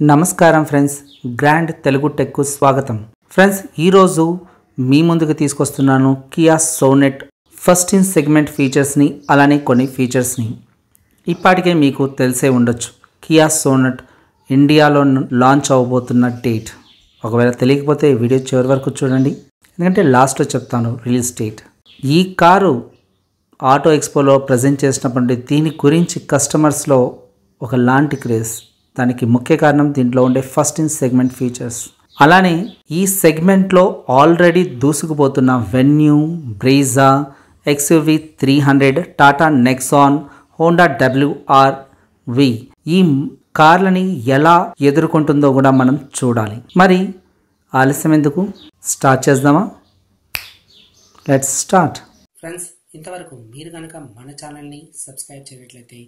నమస్కారం friends. Grand Telugu టెక్కు స్వాగతం. Friends ఈరోజు మీ ముందుకు తీసుకొస్తున్నాను Kia Sonet first in segment ఫీచర్స్ని అలానే కొన్ని ఫీచర్స్ని. ఇప్పటికే మీకు తెలిసే ఉండొచ్చు కియా సోనెట్ ఇండియాలో లాంచ్ అవ్వబోతున్న డేట్. ఒకవేళ తెలియకపోతే వీడియో చివరి వరకు చూడండి. ఎందుకంటే లాస్ట్లో చెప్తాను రిలీజ్ డేట్. ఈ కారు ఆటో ఎక్స్పోలో ప్రజెంట్ చేసినప్పుడు దీని గురించి కస్టమర్స్లో ఒక లాంటి క్రేజ్. దానికి ముఖ్య కారణం దీంట్లో ఉండే ఫస్ట్ ఇన్ సెగ్మెంట్ ఫీచర్స్. అలానే ఈ సెగ్మెంట్లో already దూసుకుపోతున్న Venue Brezza XUV three hundred Tata Nexon Honda WR V ఈ కార్లని ఎలా ఎదుర్కొంటుందో కూడా మనం చూడాలి. మరి ఆలస్యం ఎందుకు? స్టార్ట్ చేద్దామా? Let's start. ఫ్రెండ్స్ ఇంతవరకు మీరు కనుక మన ఛానల్ని సబ్స్క్రైబ్ చేయట్లయితే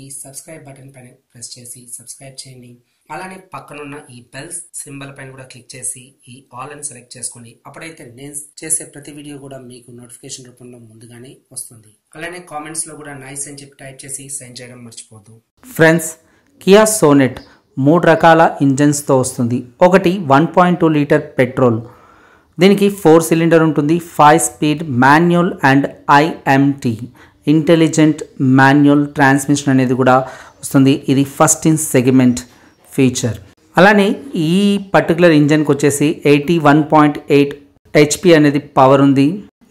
ఈ సబ్స్క్రైబ్ బటన్ పైన ప్రెస్ చేసి సబ్స్క్రైబ్ చేయండి. అలానే పక్కనున్న ఈ బెల్స్ సింబల్ పైన కూడా క్లిక్ చేసి ఈ ఆల్ అని సెలెక్ట్ చేసుకోండి అప్పుడైతే నేను చేసే ప్రతి వీడియో కూడా మీకు నోటిఫికేషన్ రూపంలో ముందుగానే వస్తుంది. అలానే కామెంట్స్లో కూడా నైస్ అని చెప్పి టైప్ చేసి సెండ్ చేయడం మర్చిపోద్దు ఫ్రెండ్స్ కియా సోనెట్ మూడు రకాల ఇంజన్స్తో వస్తుంది. ఒకటి one point two litre petrol దీనికి ఫోర్ సిలిండర్ ఉంటుంది. Five speed manual and IMT intelligent manual transmission అనేది కూడా వస్తుంది. ఇది ఫస్ట్ ఇన్ సెగ్మెంట్ ఫీచర్. అలానే ఈ పర్టికులర్ ఇంజన్కి వచ్చేసి eighty one point eight HP అనేది పవర్ ఉంది.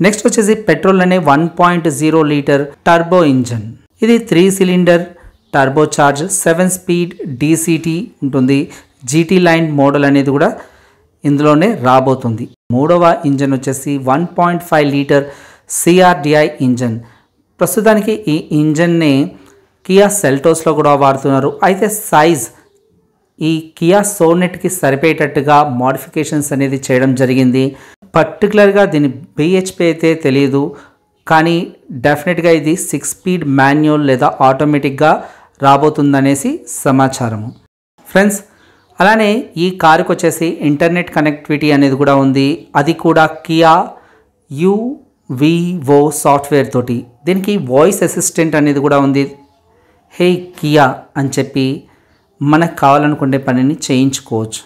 నెక్స్ట్ వచ్చేసి పెట్రోల్ అనే one point zero litre turbo engine. ఇది three cylinder turbo charge seven speed DCT ఉంటుంది. జీటీ లైన్ మోడల్ అనేది కూడా ఇందులోనే రాబోతుంది. మూడవ ఇంజన్ వచ్చేసి one point five litre CRDI engine. ప్రస్తుతానికి ఈ ఇంజన్ని కియా సెల్టోస్లో కూడా వాడుతున్నారు. అయితే సైజ్ ఈ కియా సోనెట్కి సరిపోయేటట్టుగా మోడిఫికేషన్స్ అనేది చేయడం జరిగింది. పర్టికులర్గా దీని బిహెచ్పి అయితే తెలియదు కానీ డెఫినెట్గా ఇది సిక్స్ స్పీడ్ మాన్యువల్ లేదా ఆటోమేటిక్గా రాబోతుందనేసి సమాచారము. ఫ్రెండ్స్ అలానే ఈ కారుకు వచ్చేసి ఇంటర్నెట్ కనెక్టివిటీ అనేది కూడా ఉంది. అది కూడా కియా వివో సాఫ్ట్వేర్ తోటి. దీనికి వాయిస్ అసిస్టెంట్ అనేది కూడా ఉంది. హే కియా అని చెప్పి మనకు కావాలనుకునే పనిని చేయించుకోవచ్చు.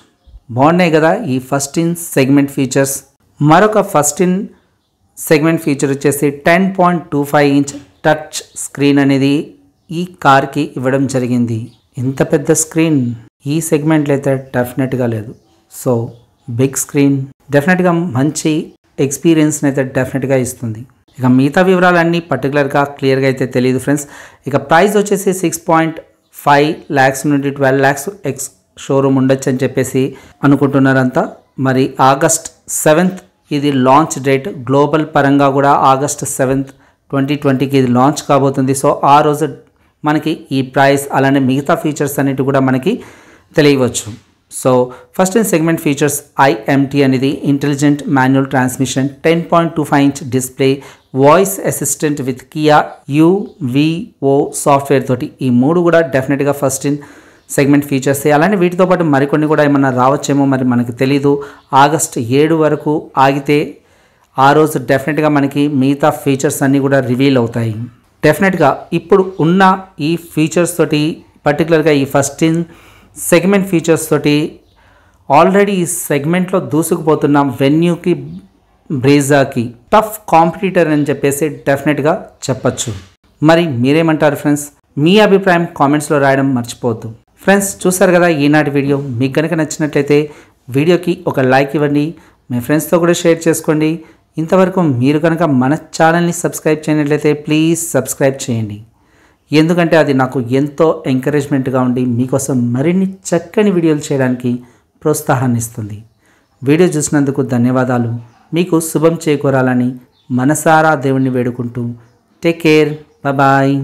బాగున్నాయి కదా ఈ ఫస్ట్ ఇన్ సెగ్మెంట్ ఫీచర్స్. మరొక ఫస్ట్ ఇన్ సెగ్మెంట్ ఫీచర్ వచ్చేసి ten point two five inch touch screen అనేది ఈ కార్కి ఇవ్వడం జరిగింది. ఇంత పెద్ద స్క్రీన్ ఈ సెగ్మెంట్లో అయితే డెఫినెట్గా లేదు. So big screen. డెఫినెట్గా మంచి ఎక్స్పీరియన్స్ని అయితే డెఫినెట్గా ఇస్తుంది. ఇక మిగతా వివరాలన్నీ పర్టికులర్గా క్లియర్గా అయితే తెలియదు ఫ్రెండ్స్. ఇక ప్రైస్ వచ్చేసి సిక్స్ పాయింట్ ఫైవ్ ల్యాక్స్ నుండి ట్వెల్వ్ ల్యాక్స్ ఎక్స్ షోరూమ్ ఉండొచ్చు అని చెప్పేసి అనుకుంటున్నారంతా. మరి ఆగస్ట్ సెవెంత్ ఇది లాంచ్ డేట్ గ్లోబల్ పరంగా కూడా ఆగస్ట్ సెవెంత్ ట్వంటీ ట్వంటీకి ఇది లాంచ్ కాబోతుంది. సో ఆ రోజు మనకి ఈ ప్రైస్ అలానే మిగతా ఫీచర్స్ అన్నిటి కూడా మనకి తెలియవచ్చు. So first in segment features IMT అనేది intelligent manual transmission ten point two five inch display voice assistant with Kia UVO software తోటి. ఈ మూడు కూడా డెఫినెట్గా ఫస్ట్ ఇన్ సెగ్మెంట్ ఫీచర్స్ అలానే వీటితో పాటు మరికొన్ని కూడా ఏమన్నా రావచ్చేమో మరి మనకు తెలీదు. ఆగస్ట్ ఏడు వరకు ఆగితే ఆ రోజు డెఫినెట్గా మనకి మిగతా ఫీచర్స్ అన్నీ కూడా రివీల్ అవుతాయి. డెఫినెట్గా ఇప్పుడు ఉన్న ఈ ఫీచర్స్ తోటి పర్టికులర్గా ఈ ఫస్ట్ ఇన్ సెగ్మెంట్ ఫీచర్స్ తోటి ఆల్రెడీ ఈ సెగ్మెంట్లో దూసుకుపోతున్న వెన్యూకి బ్రేజాకి టఫ్ కాంపిటీటర్ అని చెప్పేసి డెఫినెట్గా చెప్పచ్చు. మరి మీరేమంటారు ఫ్రెండ్స్? మీ అభిప్రాయం కామెంట్స్లో రాయడం మర్చిపోవద్దు. ఫ్రెండ్స్ చూసారు కదా ఈనాటి వీడియో? మీకు కనుక నచ్చినట్లయితే వీడియోకి ఒక లైక్ ఇవ్వండి. మీ ఫ్రెండ్స్తో కూడా షేర్ చేసుకోండి. ఇంతవరకు మీరు కనుక మన ఛానల్ని సబ్స్క్రైబ్ చేయనట్లయితే ప్లీజ్ సబ్స్క్రైబ్ చేయండి. ఎందుకంటే అది నాకు ఎంతో ఎంకరేజ్మెంట్గా ఉండి మీకోసం మరిన్ని చక్కని వీడియోలు చేయడానికి ప్రోత్సాహాన్ని ఇస్తుంది వీడియో చూసినందుకు ధన్యవాదాలు. మీకు శుభం చేకూరాలని మనసారా దేవుణ్ణి వేడుకుంటూ టేక్ కేర్ బాయ్